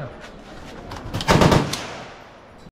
哼。